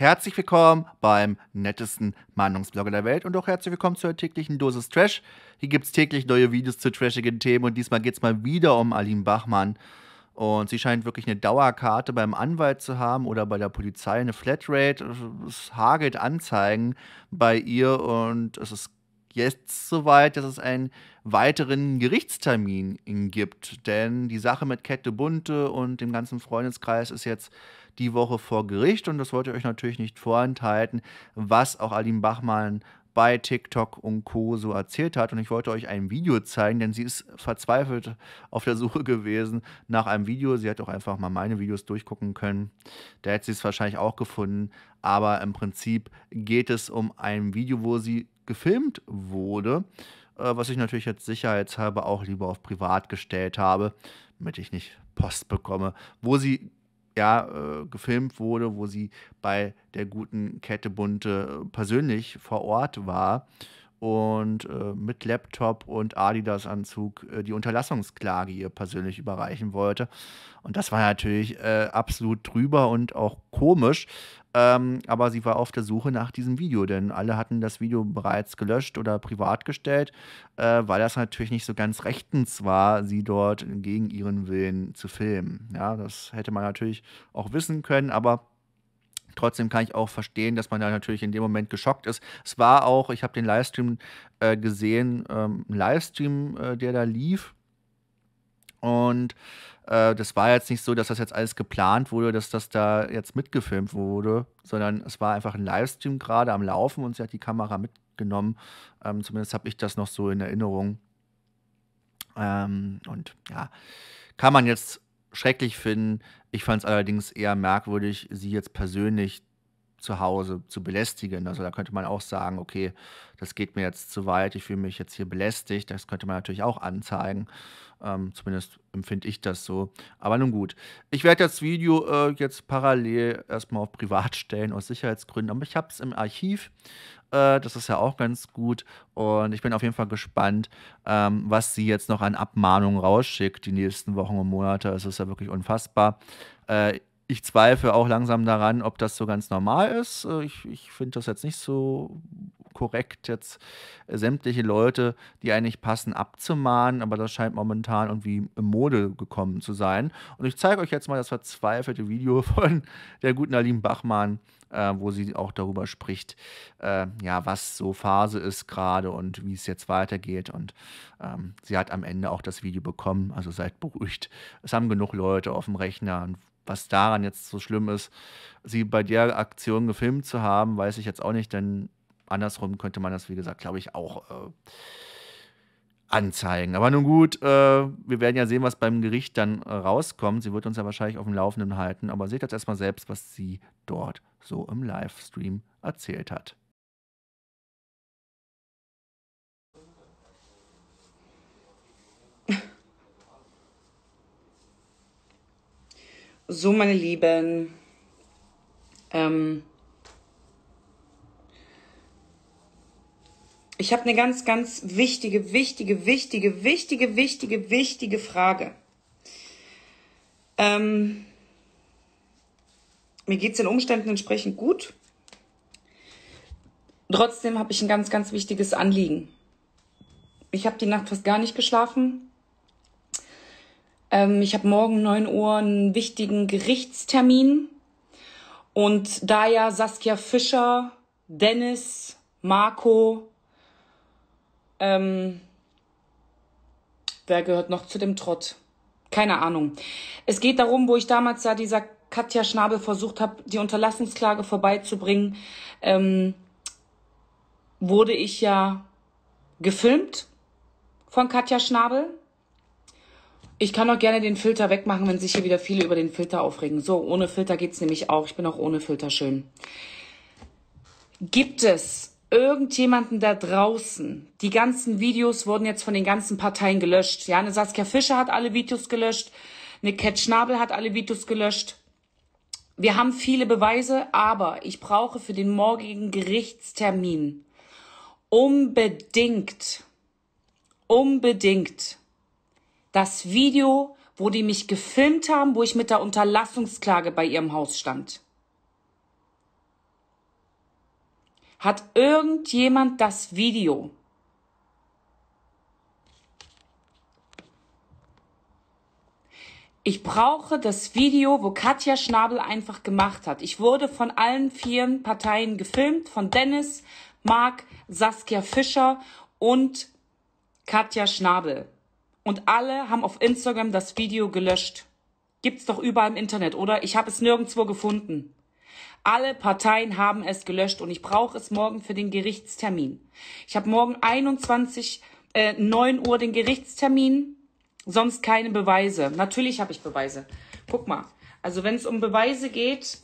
Herzlich willkommen beim nettesten Meinungsblogger der Welt und auch herzlich willkommen zur täglichen Dosis Trash. Hier gibt es täglich neue Videos zu trashigen Themen und diesmal geht es mal wieder um Aline Bachmann. Und sie scheint wirklich eine Dauerkarte beim Anwalt zu haben oder bei der Polizei, eine Flatrate. Es hagelt Anzeigen bei ihr und es ist jetzt soweit, dass es einen weiteren Gerichtstermin gibt. Denn die Sache mit Kette Bunte und dem ganzen Freundeskreis ist jetzt die Woche vor Gericht und das wollte ich euch natürlich nicht vorenthalten, was auch Aline Bachmann bei TikTok und Co. so erzählt hat. Und ich wollte euch ein Video zeigen, denn sie ist verzweifelt auf der Suche gewesen nach einem Video. Sie hat auch einfach mal meine Videos durchgucken können. Da hätte sie es wahrscheinlich auch gefunden. Aber im Prinzip geht es um ein Video, wo sie gefilmt wurde, äh, was ich natürlich jetzt sicherheitshalber auch lieber auf privat gestellt habe, damit ich nicht Post bekomme, wo sie ja, äh, gefilmt wurde, wo sie bei der guten Kette Bunte persönlich vor Ort war und äh, mit Laptop und Adidas-Anzug äh, die Unterlassungsklage ihr persönlich überreichen wollte. Und das war natürlich äh, absolut drüber und auch komisch. Ähm, aber sie war auf der Suche nach diesem Video, denn alle hatten das Video bereits gelöscht oder privat gestellt, äh, weil das natürlich nicht so ganz rechtens war, sie dort gegen ihren Willen zu filmen. Ja, das hätte man natürlich auch wissen können, aber Trotzdem kann ich auch verstehen, dass man da natürlich in dem Moment geschockt ist. Es war auch, ich habe den Livestream äh, gesehen, ähm, ein Livestream, äh, der da lief. Und äh, das war jetzt nicht so, dass das jetzt alles geplant wurde, dass das da jetzt mitgefilmt wurde, sondern es war einfach ein Livestream gerade am Laufen und sie hat die Kamera mitgenommen. Ähm, zumindest habe ich das noch so in Erinnerung. Ähm, und ja, kann man jetzt schrecklich finden. Ich fand es allerdings eher merkwürdig, sie jetzt persönlich zu Hause zu belästigen. Also da könnte man auch sagen, okay, das geht mir jetzt zu weit, ich fühle mich jetzt hier belästigt. Das könnte man natürlich auch anzeigen. Ähm, zumindest empfinde ich das so. Aber nun gut. Ich werde das Video äh, jetzt parallel erstmal auf Privat stellen, aus Sicherheitsgründen. Aber ich habe es im Archiv. Äh, das ist ja auch ganz gut. Und ich bin auf jeden Fall gespannt, ähm, was sie jetzt noch an Abmahnungen rausschickt, die nächsten Wochen und Monate. Es ist ja wirklich unfassbar. Äh, ich zweifle auch langsam daran, ob das so ganz normal ist. Äh, ich, ich finde das jetzt nicht so korrekt, jetzt sämtliche Leute, die eigentlich passen, abzumahnen, aber das scheint momentan irgendwie in Mode gekommen zu sein. Und ich zeige euch jetzt mal das verzweifelte Video von der guten Aline Bachmann, äh, wo sie auch darüber spricht, äh, ja, was so Phase ist gerade und wie es jetzt weitergeht. Und ähm, sie hat am Ende auch das Video bekommen, also seid beruhigt. Es haben genug Leute auf dem Rechner und was daran jetzt so schlimm ist, sie bei der Aktion gefilmt zu haben, weiß ich jetzt auch nicht, denn andersrum könnte man das, wie gesagt, glaube ich, auch äh, anzeigen. Aber nun gut, äh, wir werden ja sehen, was beim Gericht dann äh, rauskommt. Sie wird uns ja wahrscheinlich auf dem Laufenden halten, aber seht jetzt erstmal selbst, was sie dort so im Livestream erzählt hat. So, meine Lieben, ähm, ich habe eine ganz, ganz wichtige, wichtige, wichtige, wichtige, wichtige, wichtige Frage. Ähm, mir geht es den Umständen entsprechend gut. Trotzdem habe ich ein ganz, ganz wichtiges Anliegen. Ich habe die Nacht fast gar nicht geschlafen. Ähm, ich habe morgen 9 Uhr einen wichtigen Gerichtstermin. Und da ja Saskia Fischer, Dennis, Marco, ähm, wer gehört noch zu dem Trott? Keine Ahnung. Es geht darum, wo ich damals da dieser Katja Schnabel versucht habe, die Unterlassungsklage vorbeizubringen, ähm, wurde ich ja gefilmt von Katja Schnabel. Ich kann auch gerne den Filter wegmachen, wenn sich hier wieder viele über den Filter aufregen. So, ohne Filter geht's nämlich auch. Ich bin auch ohne Filter schön. Gibt es irgendjemanden da draußen? Die ganzen Videos wurden jetzt von den ganzen Parteien gelöscht. Ja, eine Saskia Fischer hat alle Videos gelöscht. Eine Cat Schnabel hat alle Videos gelöscht. Wir haben viele Beweise, aber ich brauche für den morgigen Gerichtstermin unbedingt, unbedingt das Video, wo die mich gefilmt haben, wo ich mit der Unterlassungsklage bei ihrem Haus stand. Hat irgendjemand das Video? Ich brauche das Video, wo Katja Schnabel einfach gemacht hat. Ich wurde von allen vier Parteien gefilmt, von Dennis, Marc, Saskia Fischer und Katja Schnabel. Und alle haben auf Instagram das Video gelöscht. Gibt's doch überall im Internet, oder? Ich habe es nirgendwo gefunden. Alle Parteien haben es gelöscht und ich brauche es morgen für den Gerichtstermin. Ich habe morgen 21, äh, 9 Uhr den Gerichtstermin, sonst keine Beweise. Natürlich habe ich Beweise. Guck mal, also wenn es um Beweise geht,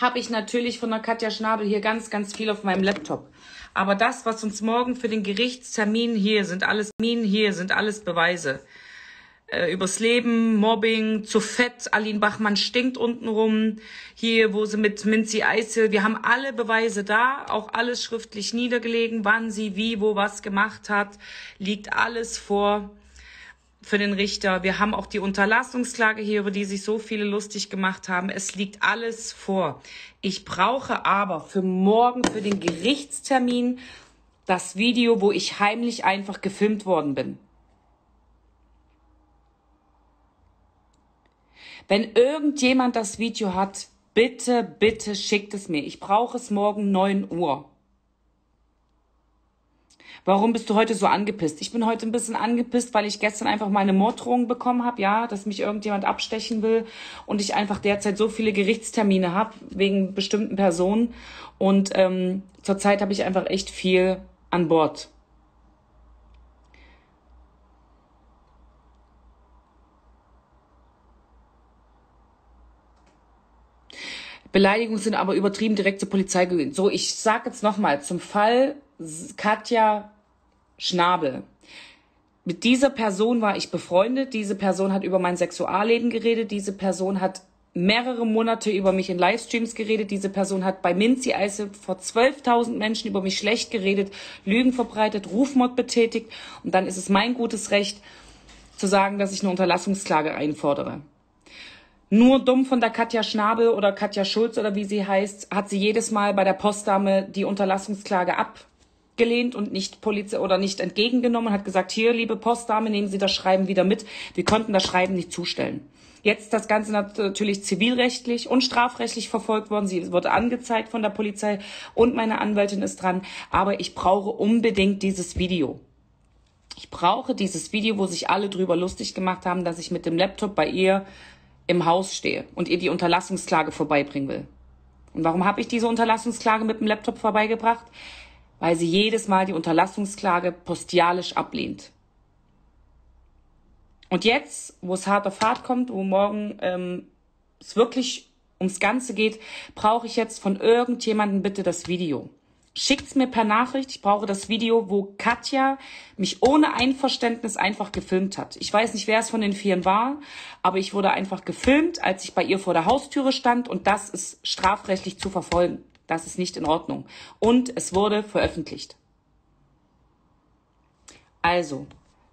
habe ich natürlich von der Katja Schnabel hier ganz, ganz viel auf meinem Laptop. Aber das, was uns morgen für den Gerichtstermin hier sind, alles hier sind alles Beweise äh, übers Leben, Mobbing, zu fett, Aline Bachmann stinkt untenrum, hier, wo sie mit Minzi Eisel, wir haben alle Beweise da, auch alles schriftlich niedergelegen, wann sie wie, wo was gemacht hat, liegt alles vor für den Richter. Wir haben auch die Unterlassungsklage hier, über die sich so viele lustig gemacht haben. Es liegt alles vor. Ich brauche aber für morgen, für den Gerichtstermin, das Video, wo ich heimlich einfach gefilmt worden bin. Wenn irgendjemand das Video hat, bitte, bitte schickt es mir. Ich brauche es morgen 9 Uhr. Warum bist du heute so angepisst? Ich bin heute ein bisschen angepisst, weil ich gestern einfach meine Morddrohung bekommen habe, ja, dass mich irgendjemand abstechen will und ich einfach derzeit so viele Gerichtstermine habe wegen bestimmten Personen und ähm, zurzeit habe ich einfach echt viel an Bord. Beleidigungen sind aber übertrieben direkt zur Polizei gewesen. So, ich sag jetzt nochmal zum Fall Katja Schnabel. Mit dieser Person war ich befreundet. Diese Person hat über mein Sexualleben geredet. Diese Person hat mehrere Monate über mich in Livestreams geredet. Diese Person hat bei Minzi Eise vor 12.000 Menschen über mich schlecht geredet, Lügen verbreitet, Rufmord betätigt. Und dann ist es mein gutes Recht zu sagen, dass ich eine Unterlassungsklage einfordere. Nur dumm von der Katja Schnabel oder Katja Schulz oder wie sie heißt, hat sie jedes Mal bei der Postdame die Unterlassungsklage abgelehnt und nicht Polizei oder nicht entgegengenommen und hat gesagt, hier, liebe Postdame, nehmen Sie das Schreiben wieder mit. Wir konnten das Schreiben nicht zustellen. Jetzt das Ganze natürlich zivilrechtlich und strafrechtlich verfolgt worden. Sie wurde angezeigt von der Polizei und meine Anwältin ist dran. Aber ich brauche unbedingt dieses Video. Ich brauche dieses Video, wo sich alle drüber lustig gemacht haben, dass ich mit dem Laptop bei ihr im Haus stehe und ihr die Unterlassungsklage vorbeibringen will. Und warum habe ich diese Unterlassungsklage mit dem Laptop vorbeigebracht? Weil sie jedes Mal die Unterlassungsklage postialisch ablehnt. Und jetzt, wo es hart auf hart kommt, wo morgen ähm, es wirklich ums Ganze geht, brauche ich jetzt von irgendjemandem bitte das Video. Schickt's mir per Nachricht. Ich brauche das Video, wo Katja mich ohne Einverständnis einfach gefilmt hat. Ich weiß nicht, wer es von den Vieren war, aber ich wurde einfach gefilmt, als ich bei ihr vor der Haustüre stand und das ist strafrechtlich zu verfolgen. Das ist nicht in Ordnung. Und es wurde veröffentlicht. Also,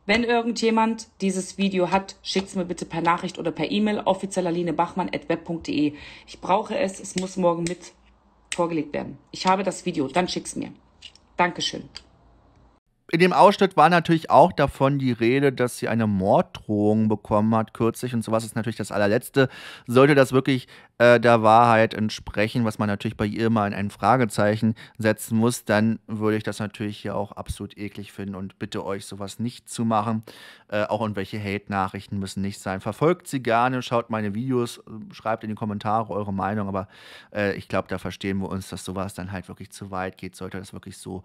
wenn irgendjemand dieses Video hat, schickt's mir bitte per Nachricht oder per E-Mail offiziellerinebachmann.web.de. Ich brauche es, es muss morgen mit vorgelegt werden. Ich habe das Video, dann schick's mir. Dankeschön. In dem Ausschnitt war natürlich auch davon die Rede, dass sie eine Morddrohung bekommen hat kürzlich und sowas ist natürlich das allerletzte. Sollte das wirklich äh, der Wahrheit entsprechen, was man natürlich bei ihr mal in ein Fragezeichen setzen muss, dann würde ich das natürlich hier auch absolut eklig finden und bitte euch sowas nicht zu machen. Äh, auch irgendwelche Hate-Nachrichten müssen nicht sein. Verfolgt sie gerne, schaut meine Videos, schreibt in die Kommentare eure Meinung, aber äh, ich glaube, da verstehen wir uns, dass sowas dann halt wirklich zu weit geht, sollte das wirklich so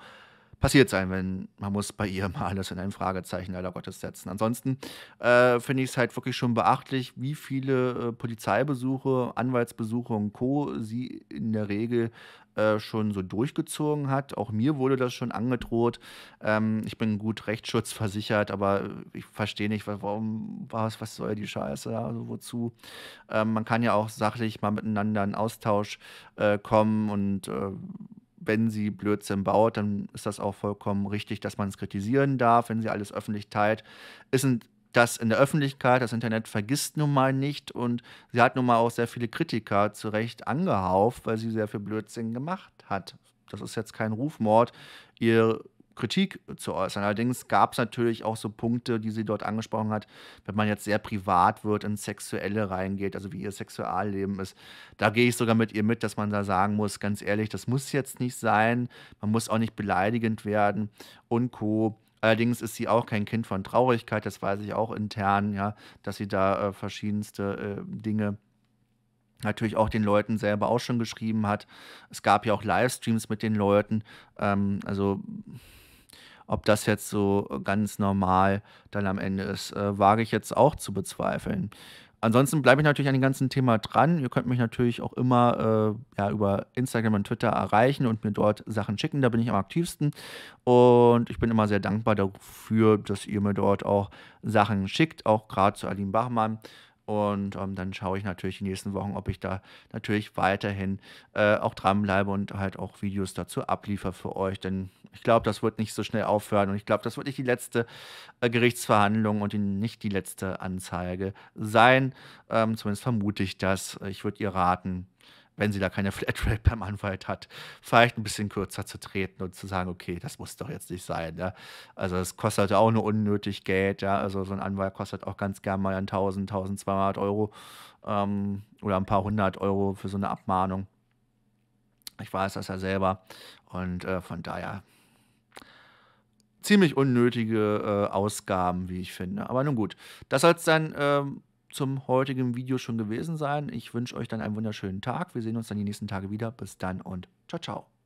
passiert sein, wenn man muss bei ihr mal alles in ein Fragezeichen leider Gottes setzen. Ansonsten äh, finde ich es halt wirklich schon beachtlich, wie viele äh, Polizeibesuche, Anwaltsbesuche und Co. sie in der Regel äh, schon so durchgezogen hat. Auch mir wurde das schon angedroht. Ähm, ich bin gut rechtsschutzversichert, aber ich verstehe nicht, warum was, was soll die Scheiße, also wozu? Ähm, man kann ja auch sachlich mal miteinander in Austausch äh, kommen und äh, wenn sie Blödsinn baut, dann ist das auch vollkommen richtig, dass man es kritisieren darf, wenn sie alles öffentlich teilt. Ist das in der Öffentlichkeit, das Internet vergisst nun mal nicht und sie hat nun mal auch sehr viele Kritiker zu Recht angehauft, weil sie sehr viel Blödsinn gemacht hat. das ist jetzt kein Rufmord, ihr Kritik zu äußern. Allerdings gab es natürlich auch so Punkte, die sie dort angesprochen hat, wenn man jetzt sehr privat wird, ins Sexuelle reingeht, also wie ihr Sexualleben ist. Da gehe ich sogar mit ihr mit, dass man da sagen muss, ganz ehrlich, das muss jetzt nicht sein, man muss auch nicht beleidigend werden und Co. Allerdings ist sie auch kein Kind von Traurigkeit, das weiß ich auch intern, ja, dass sie da äh, verschiedenste äh, Dinge natürlich auch den Leuten selber auch schon geschrieben hat. Es gab ja auch Livestreams mit den Leuten. Ähm, also ob das jetzt so ganz normal dann am Ende ist, äh, wage ich jetzt auch zu bezweifeln. Ansonsten bleibe ich natürlich an dem ganzen Thema dran. Ihr könnt mich natürlich auch immer äh, ja, über Instagram und Twitter erreichen und mir dort Sachen schicken. Da bin ich am aktivsten. Und ich bin immer sehr dankbar dafür, dass ihr mir dort auch Sachen schickt, auch gerade zu Aline Bachmann. Und ähm, dann schaue ich natürlich den nächsten Wochen, ob ich da natürlich weiterhin äh, auch dranbleibe und halt auch Videos dazu abliefere für euch. Denn ich glaube, das wird nicht so schnell aufhören. Und ich glaube, das wird nicht die letzte äh, Gerichtsverhandlung und die, nicht die letzte Anzeige sein. Ähm, zumindest vermute ich das. Ich würde ihr raten, wenn sie da keine Flatrate beim Anwalt hat, vielleicht ein bisschen kürzer zu treten und zu sagen, okay, das muss doch jetzt nicht sein. Ja? Also es kostet auch nur unnötig Geld. Ja? Also so ein Anwalt kostet auch ganz gern mal 1000, 1200 Euro ähm, oder ein paar hundert Euro für so eine Abmahnung. Ich weiß das ja selber und äh, von daher ziemlich unnötige äh, Ausgaben, wie ich finde. Aber nun gut, das soll es dann ähm, zum heutigen Video schon gewesen sein. Ich wünsche euch dann einen wunderschönen Tag. Wir sehen uns dann die nächsten Tage wieder. Bis dann und ciao, ciao.